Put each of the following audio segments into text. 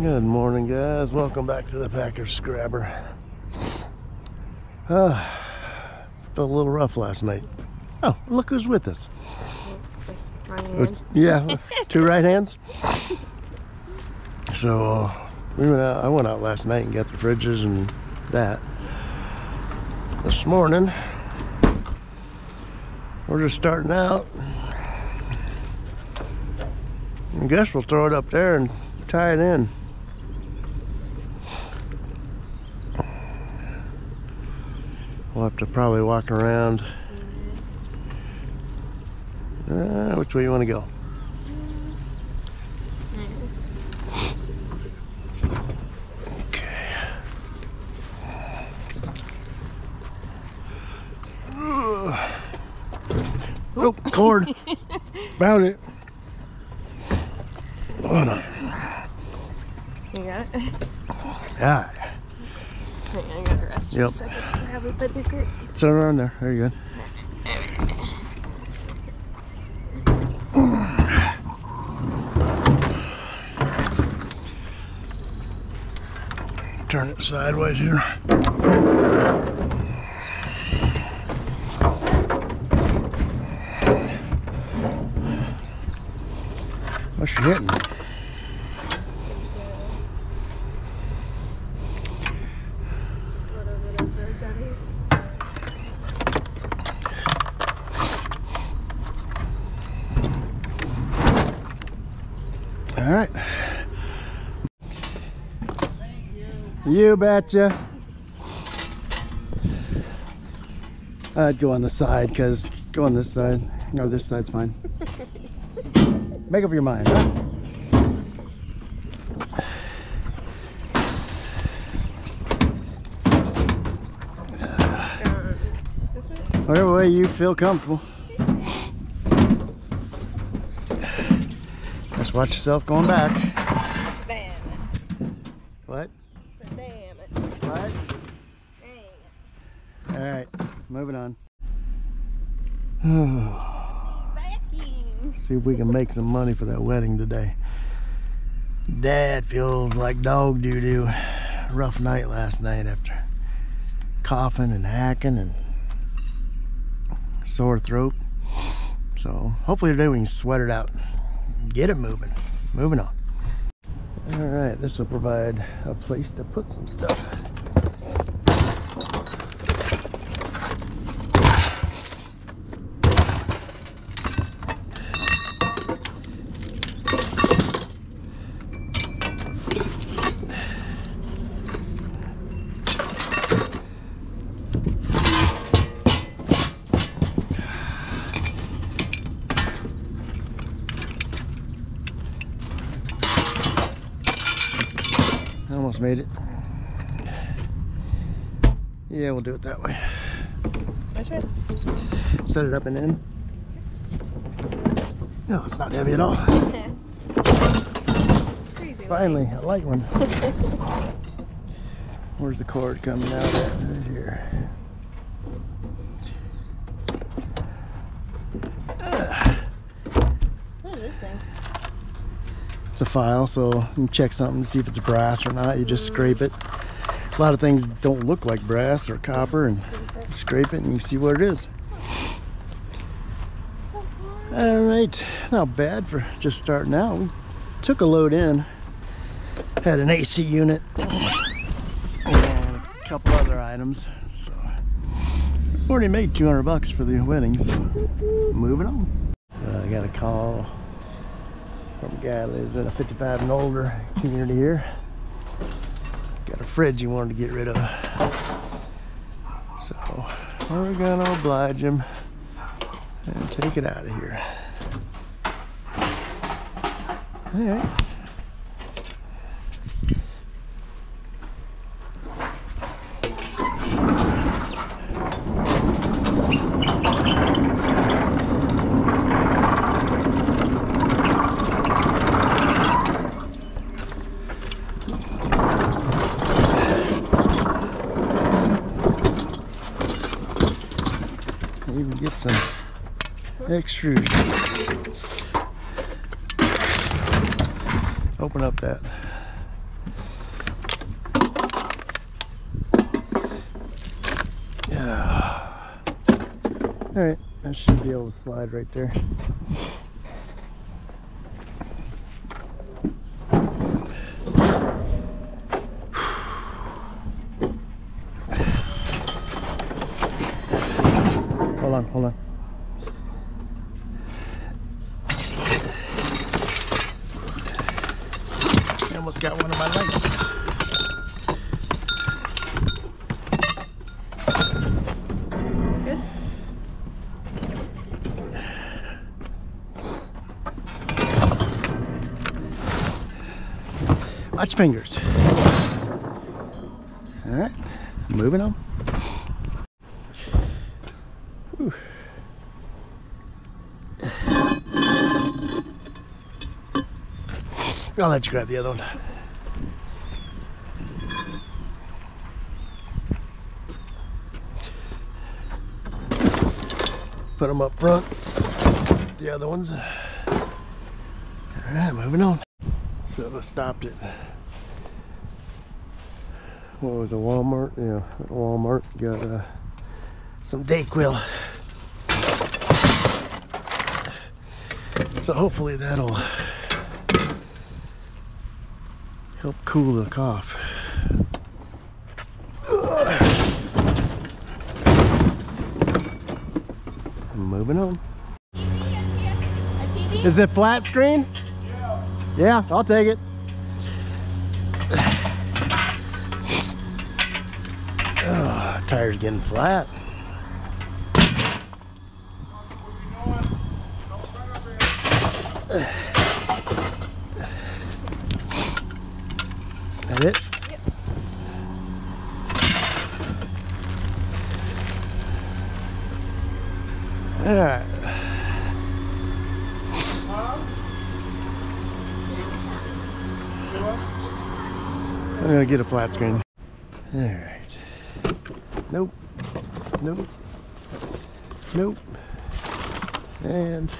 Good morning, guys. Welcome back to the Packers Scrapper. Uh, felt a little rough last night. Oh, look who's with us. Right hand. Yeah, two right hands. So uh, we went out. I went out last night and got the fridges and that. This morning, we're just starting out. I guess we'll throw it up there and tie it in. We'll have to probably walk around. Uh, which way you want to go? Okay. Oh, cord. Found it. Hold on. You got it? Yeah. Hang on, I gotta rest for Yep. a second. Grab a bit. Sit around there. Very good. Turn it sideways here. What's she hitting? All right. You betcha. I'd uh, go on the side because go on this side. No, this side's fine. Make up your mind. Huh? Whatever way you feel comfortable. Just watch yourself going back. Damn it. What? Damn it. What? Dang it. All right, moving on. Backing. See if we can make some money for that wedding today. Dad feels like dog doo doo. Rough night last night after coughing and hacking and sore throat. So hopefully today we can sweat it out. Get it moving. Moving on. All right, this will provide a place to put some stuff. Made it. Yeah, we'll do it that way. Which way? Set it up and in. No, it's not heavy at all. Crazy. Finally, a light one. Where's the cord coming out at? Right here. What is this thing? It's a file, so you check something to see if it's brass or not. You just scrape it. A lot of things don't look like brass or copper, and scrape it and you see what it is. All right, not bad for just starting out. We took a load in, had an AC unit, and a couple other items. So already made 200 bucks for the wedding. So moving on. So I got a call a guy lives in a 55 and older community here. Got a fridge he wanted to get rid of. So we're gonna oblige him and take it out of here. All right. screwed. Open up that. Yeah. All right, that should be able to slide right there. Watch fingers. All right, moving on. Whew. I'll let you grab the other one. Put them up front. The other ones. All right, moving on. So I stopped it. What was it, Walmart? Yeah, Walmart. Got uh, some Dayquil. So hopefully that'll help cool the cough. Moving on. Is it flat screen? Yeah, I'll take it. Oh, tire's getting flat. That it? Yep. All right. I'm gonna get a flat screen. All right. Nope. Nope. Nope. And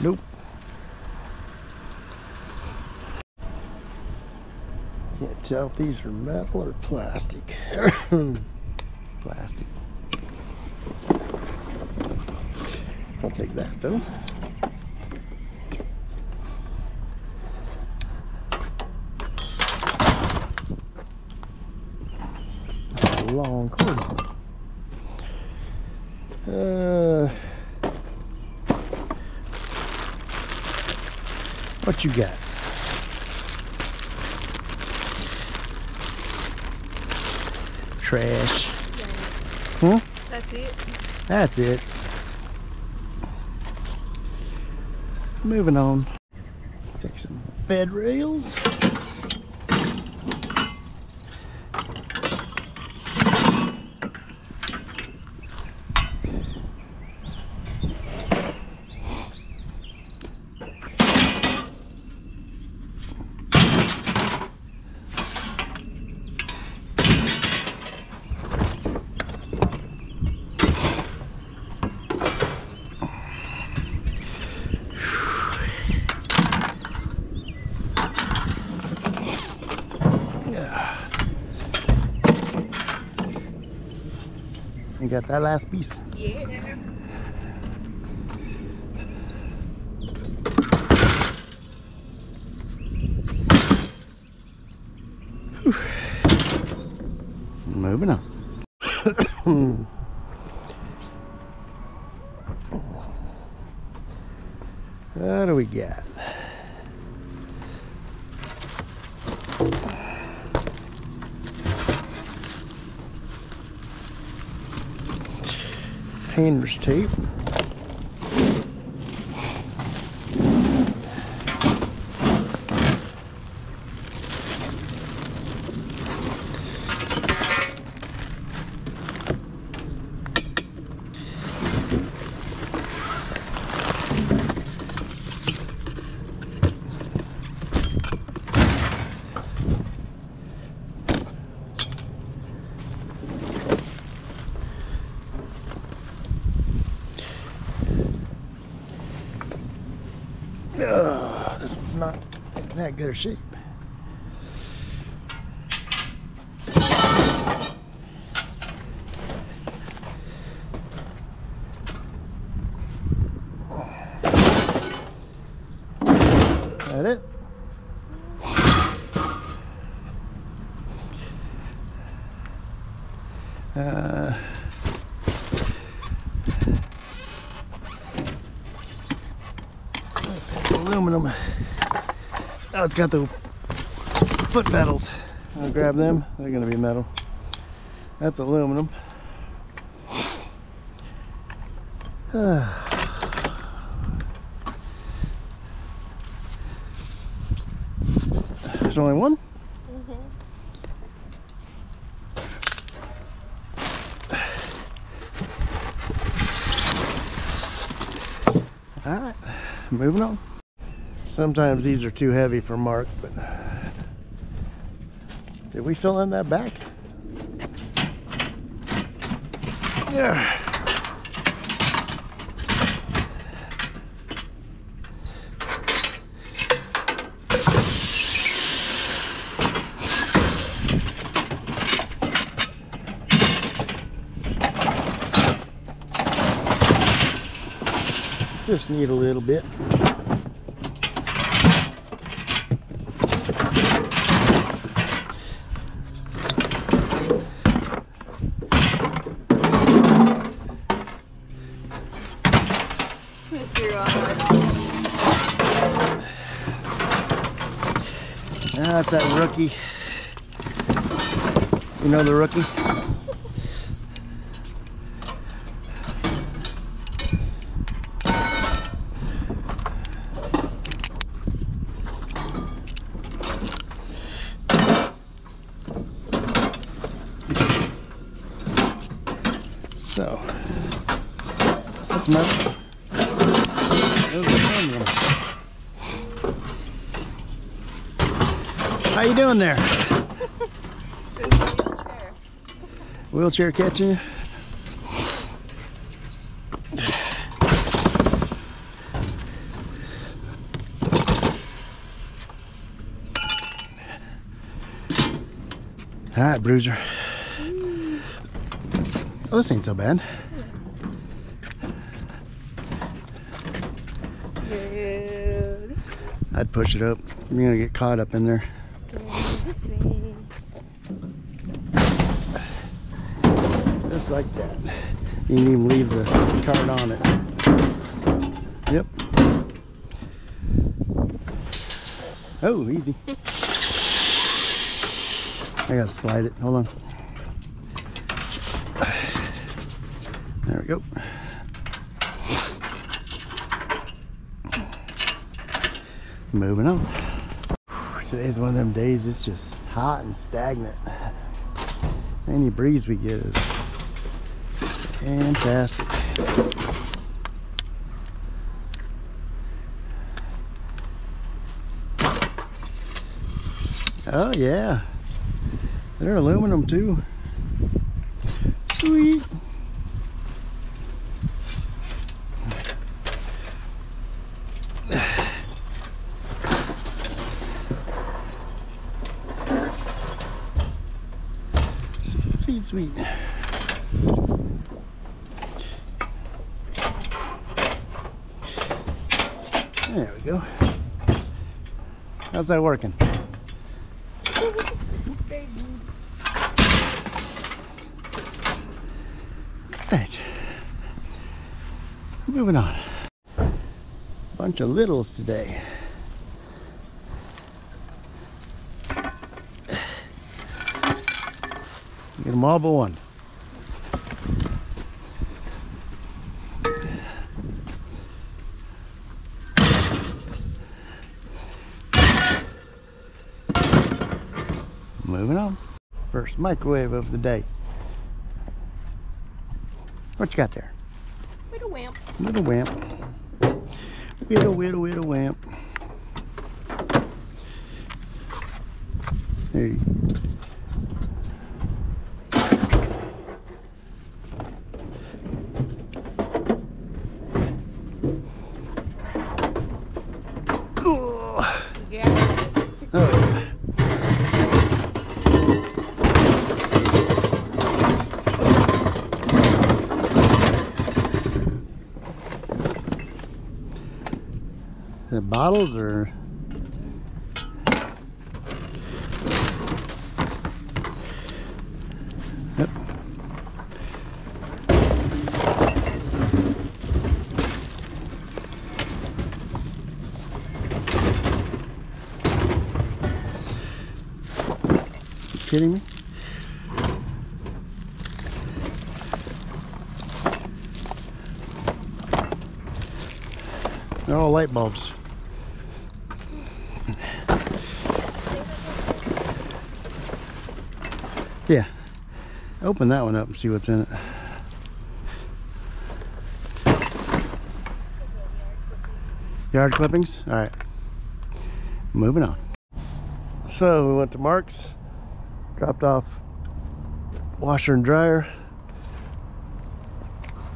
nope. Can't tell if these are metal or plastic. plastic. I'll take that though. Long cord. Uh, what you got? Trash. Hmm? That's it. That's it. Moving on. Some bed rails. Got that last piece. Yeah. Moving on. what do we got? Painter's tape. This one's not in that good a shape. Uh, it's aluminum. Oh, it's got the foot pedals. I'll grab them. They're gonna be metal. That's aluminum. There's only one. Mm-hmm. All right, moving on. Sometimes these are too heavy for Mark, but did we fill in that back? Yeah. Just need a little bit. That's that rookie. You know the rookie? So, that's metal. Those are aluminum. How you doing there? Wheelchair catching you? All right, Bruiser. Oh, this ain't so bad. I'd push it up. You're gonna get caught up in there. Just like that. You can even leave the card on it. Yep. Oh, easy. I gotta slide it. Hold on. There we go. Moving on. Today's one of them days it's just hot and stagnant. Any breeze we get is fantastic. Oh yeah. They're aluminum too. There we go. How's that working? Right. Moving on. Bunch of littles today. Get all but one. Moving on. First microwave of the day. What you got there? Little wamp. Little wamp. Little, little, little wamp. There you bottles or? Yep. Kidding me? They're all light bulbs. Open that one up and see what's in it. Yard clippings? All right. Moving on. So we went to Mark's, dropped off washer and dryer.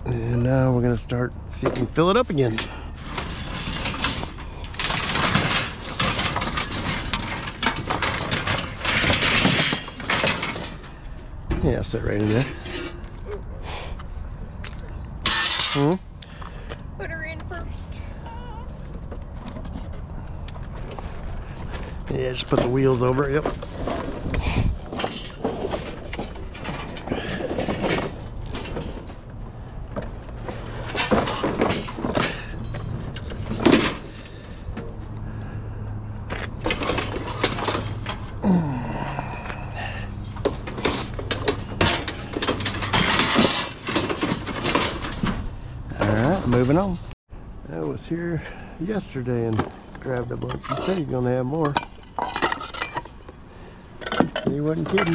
And now we're gonna start see if we can fill it up again. Yeah, I'll sit right in there. Hmm? Put her in first. Yeah, just put the wheels over. Yep. Moving on. I was here yesterday and grabbed a bunch. He said he's gonna have more. He wasn't kidding.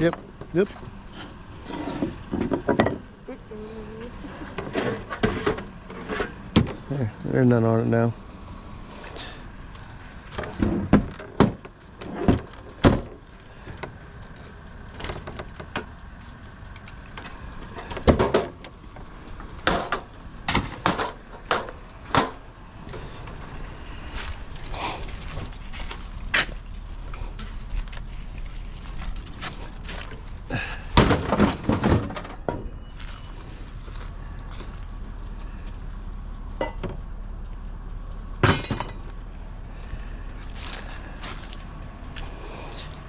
Yep, yep. There, there's none on it now.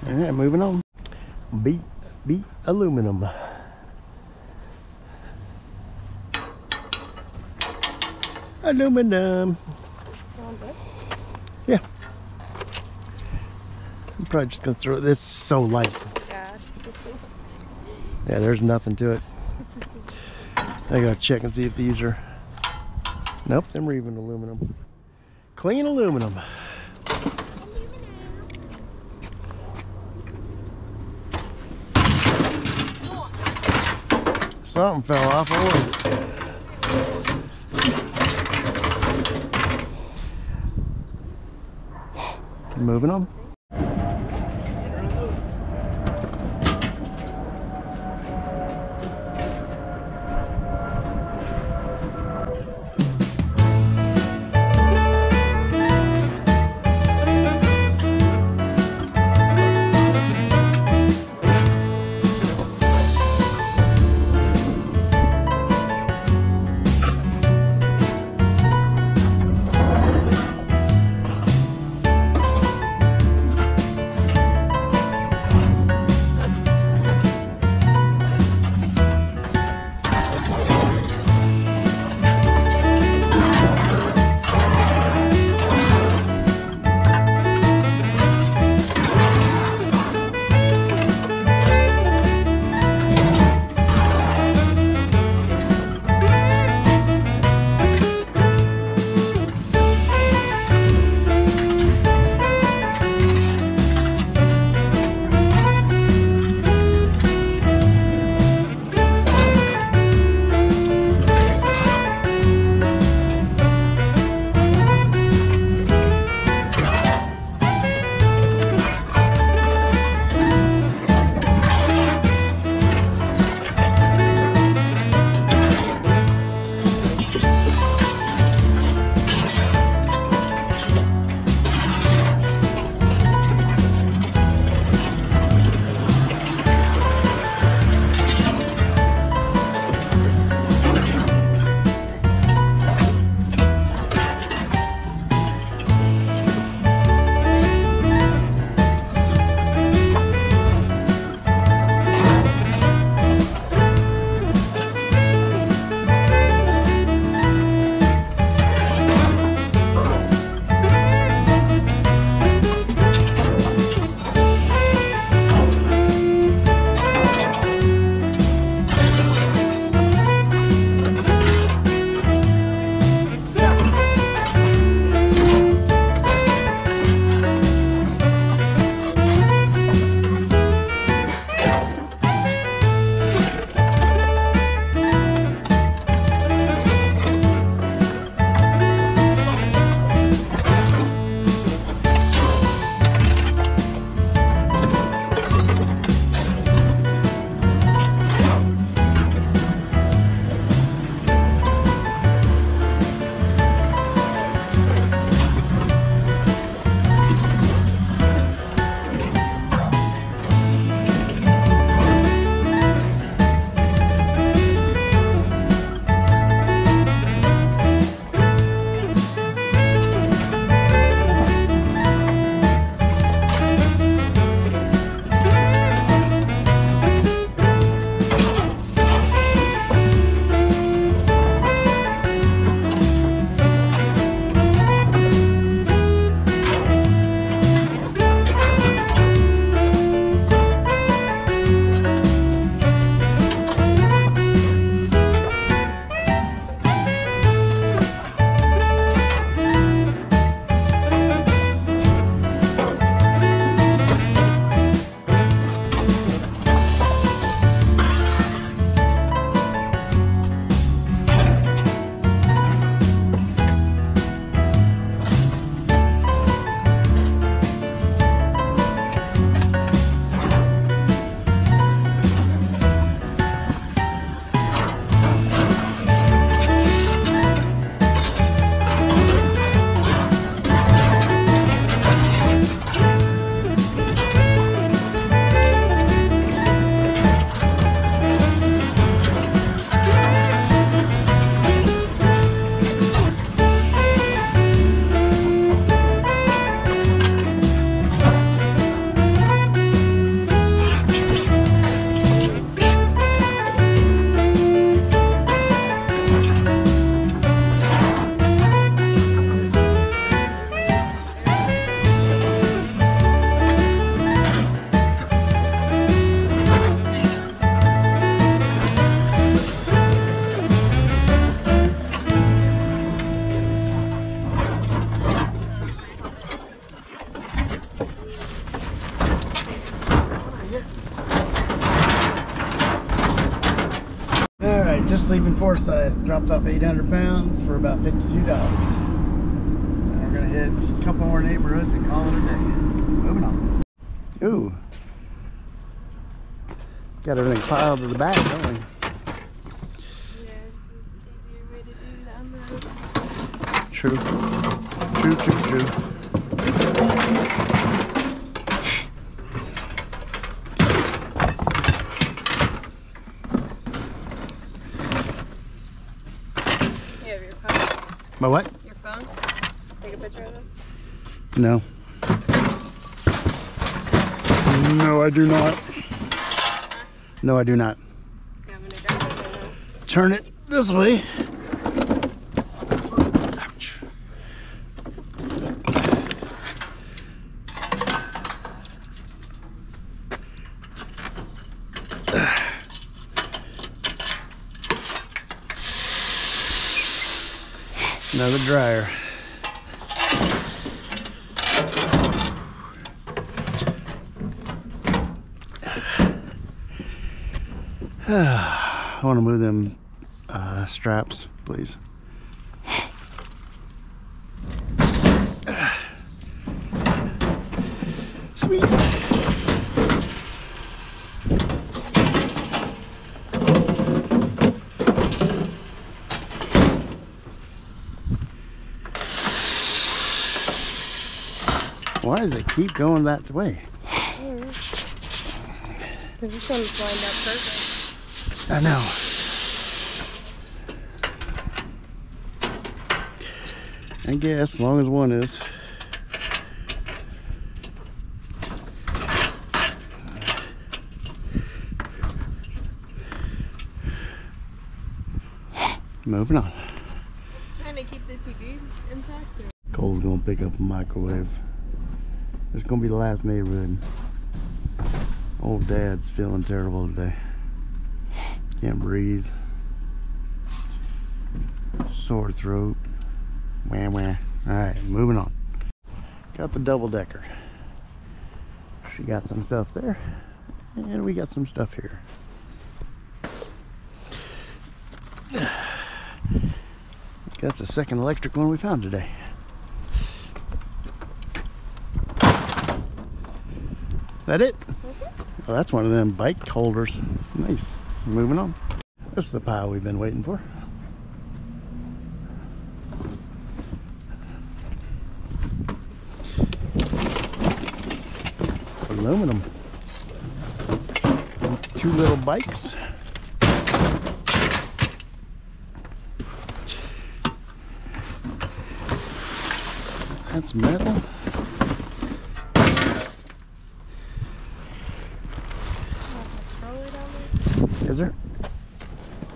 All right, moving on. Beat, beat aluminum. Aluminum. Yeah. I'm probably just gonna throw it. This is so light. Yeah. Yeah, there's nothing to it. I gotta check and see if these are. Nope, them are even aluminum. Clean aluminum. Something fell off. Was it? Moving on. Forsyth. Dropped off 800 pounds for about $52. And we're gonna hit a couple more neighborhoods and call it a day. Moving on. Ooh. Got everything piled to the back, don't we? Yeah, this is easier way to do down the True. True, true, true. You have your phone. My what? Your phone. Take a picture of this. No. No, I do not. No, I do not. You having a download or no? Turn it this way. Ouch. Another dryer. I want to move them uh, straps, please. Sweet. Why does it keep going that way? This one's lined up perfect. I know. I guess, as long as one is. Moving on. Trying to keep the TV intact. Or... Cole's gonna pick up a microwave. It's gonna be the last neighborhood. Old dad's feeling terrible today. Can't breathe. Sore throat. Wah wah. Alright, moving on. Got the double decker. She got some stuff there. And we got some stuff here. That's the second electric one we found today. That it? Oh, that's one of them bike holders. Nice. Moving on. This is the pile we've been waiting for. Aluminum. Two little bikes. That's metal. Stroller down there. Is there?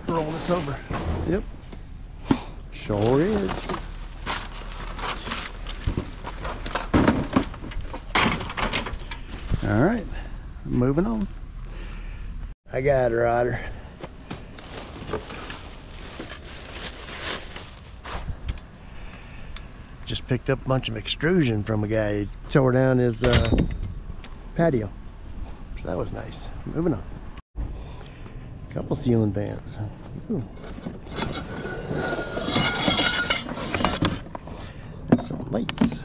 Roll this over. Yep. Sure is. All right, moving on. I got her, Otter. Just picked up a bunch of extrusion from a guy. He tore down his uh, patio. So that was nice. Moving on. Couple ceiling fans. Ooh. And some lights.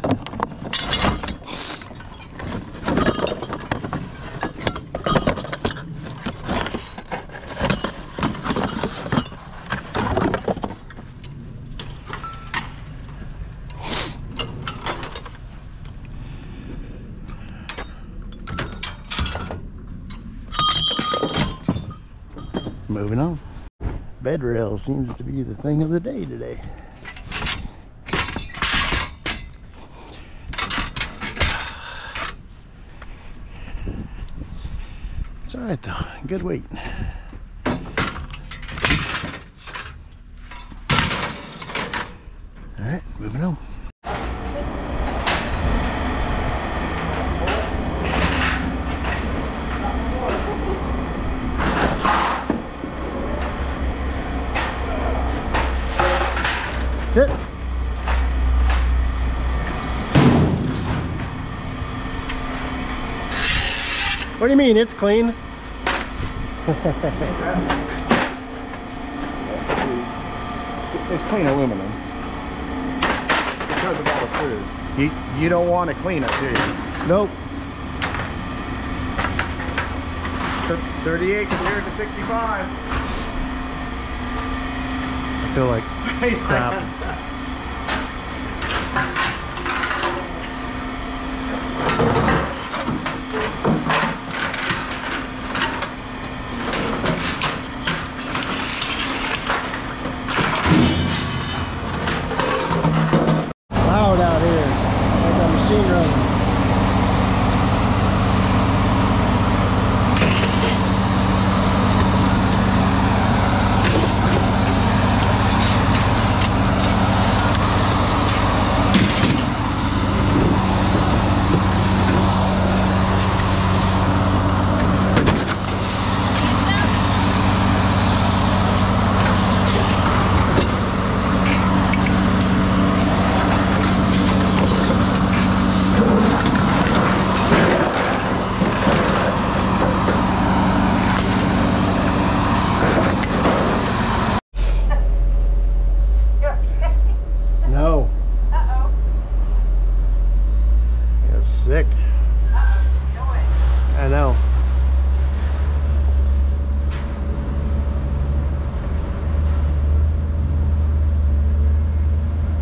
Moving on. Bed rail seems to be the thing of the day today. It's all right though. Good weight. All right, moving on. Hit. What do you mean? It's clean. It's clean aluminum. Because of all the screws. You, you don't want to clean it, do you? Nope. 38 compared to 65. I feel like crap. Loud out here. Like a machine running. No. Uh-oh. That's sick. Uh-oh. No way. I know.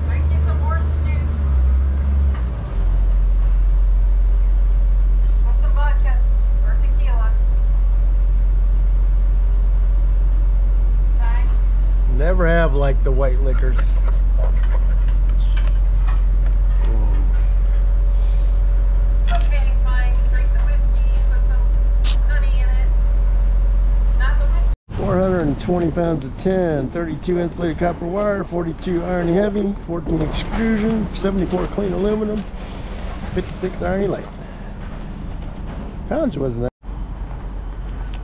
Drink you some orange juice. With some vodka or tequila. Fine. Never have liked the white liquors. Not the whiskey. 420 pounds of tin, 32 insulated copper wire, 42 iron heavy, 14 extrusion, 74 clean aluminum, 56 irony light. Pounds wasn't that?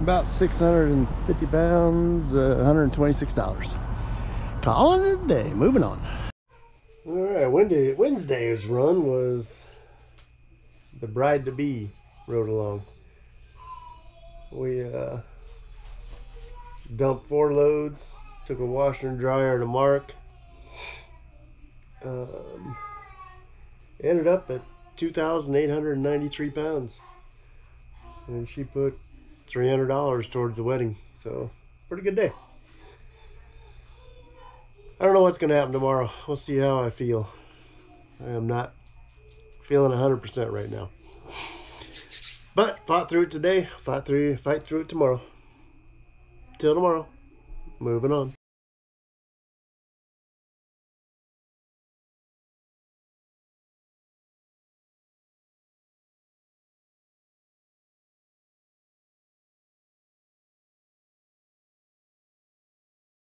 About 650 pounds, uh, $126. Calling it a day. Moving on. All right, Wednesday, Wednesday's run was the bride to be rode along. We uh, dumped four loads, took a washer and dryer to Mark. Um, ended up at 2,893 pounds. And she put $300 towards the wedding. So, pretty good day. I don't know what's going to happen tomorrow. We'll see how I feel. I am not feeling 100% right now. But fought through it today. Fought through, fight through it tomorrow. Till tomorrow. Moving on.